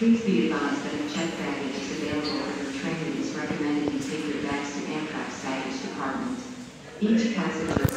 Please be advised that a check baggage is available or your train recommended you take your bags to Amtrak's baggage department. Each passenger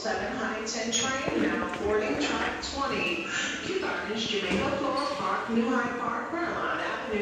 7 Huntington train, now boarding track 20, Kew Gardens, Jamaica Floral Park, New Hyde Park, Merillon Avenue.